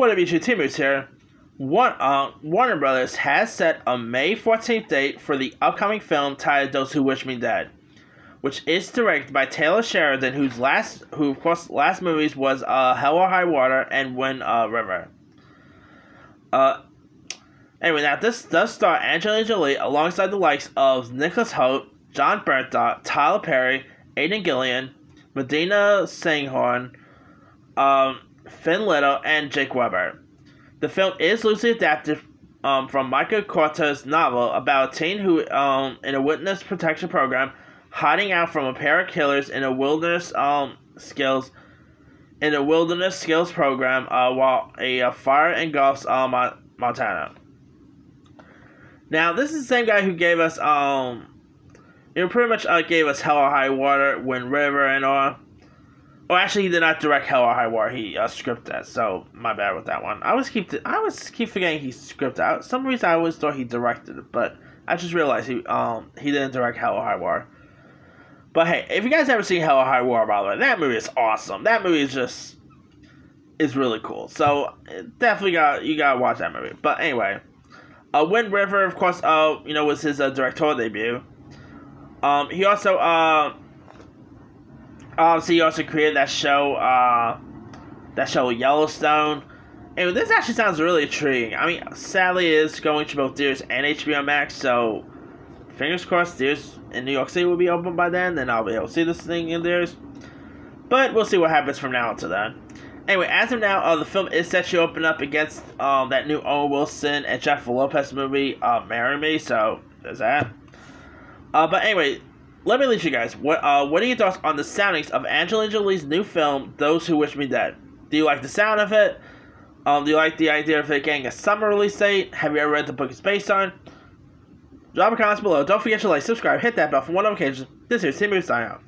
What up, YouTube? Tim Moose here. One, uh, Warner Brothers has set a May 14th date for the upcoming film titled Those Who Wish Me Dead, which is directed by Taylor Sheridan, whose last, who of course, last movies was uh, Hell or High Water and Wind uh, River. Uh, anyway, now this does star Angelina Jolie alongside the likes of Nicholas Hoult, Jon Bernthal, Tyler Perry, Aidan Gillen, Medina Senghore, um, Finn Little, and Jake Weber. The film is loosely adapted um, from Michael Crichton's novel about a teen who, um, in a witness protection program, hiding out from a pair of killers in a wilderness um, skills in a wilderness skills program uh, while a, a fire engulfs uh, Montana. Now, this is the same guy who gave us um, you know, pretty much uh, gave us Hell or High Water, Wind River, and all. Oh, actually, he did not direct Hell or High Water. He uh, scripted that, so my bad with that one. I always keep th- I always keep forgetting he scripted. Out. Some reason I always thought he directed it, but I just realized he um he didn't direct Hell or High Water. But hey, if you guys ever seen Hell or High Water, by the way, that movie is awesome. That movie is just is really cool. So definitely got you gotta watch that movie. But anyway, uh, Wind River, of course, uh, you know, was his uh, directorial debut. Um, he also uh obviously he also created that show, uh, that show Yellowstone. And this actually sounds really intriguing. I mean, sadly, it is going to both Deers and HBO Max, so fingers crossed Deers in New York City will be open by then, then I'll be able to see this thing in Deers. But we'll see what happens from now until then. Anyway, as of now, uh, the film is set to open up against um, that new Owen Wilson and Jennifer Lopez movie, uh, Marry Me, so there's that. Uh, but anyway, let me lead you guys. What uh, what are your thoughts on the soundings of Angelina Jolie's new film, Those Who Wish Me Dead? Do you like the sound of it? Um, do you like the idea of it getting a summer release date? Have you ever read the book it's based on? Drop a comment below. Don't forget to like, subscribe, hit that bell for more notifications. This is Tim signing out.